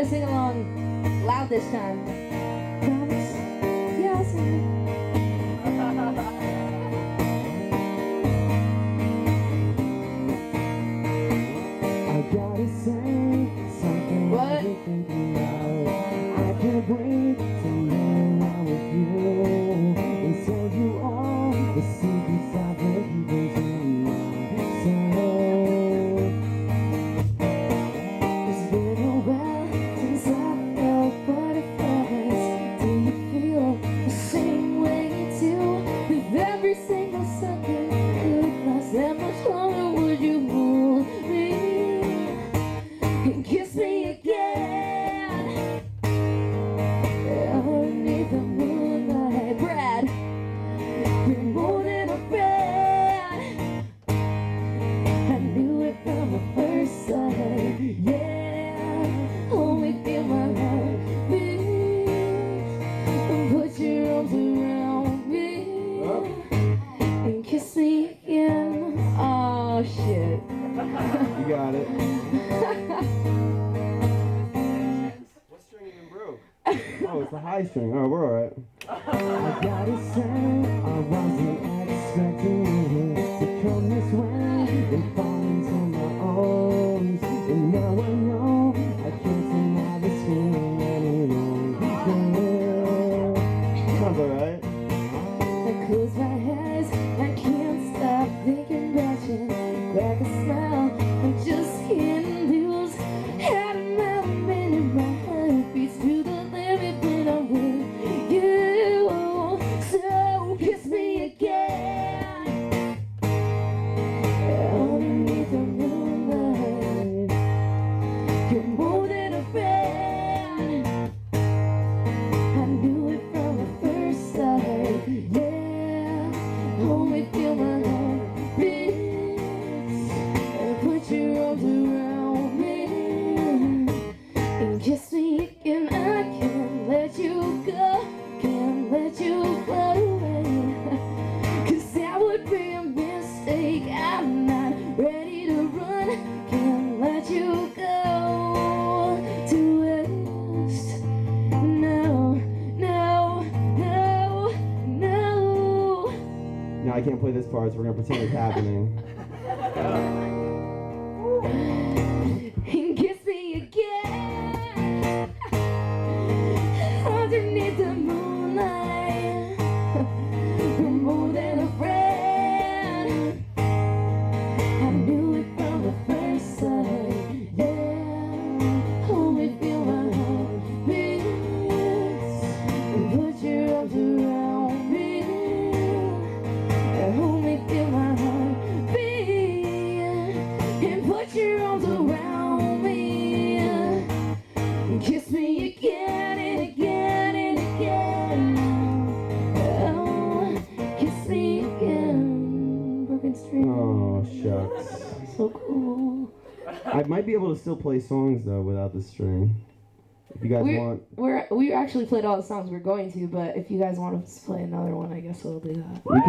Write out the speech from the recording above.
Everybody sing along loud this time. Promise? Yeah, I'll sing. I gotta say something What? I've been thinking about. I can't wait more than a friend. I knew it from the first sight. Yeah, only feel my heart beat and put your arms around me and kiss me again. Oh shit. You got it. What string even broke? Oh, it's the high string. Oh, we're alright. I Sounds alright. I close my eyes, I can't stop thinking about you. Crack a smile, kiss me again. I can't let you go, can't let you fly away. Cause that would be a mistake. I'm not ready to run, can't let you go to waste. No, no, no, no. Now I can't play this part, so we're gonna pretend it's happening. Oh, shucks. So cool. I might be able to still play songs though without the string. If you guys We want. we're we actually played all the songs we're going to, but if you guys want us to play another one, I guess we'll do that.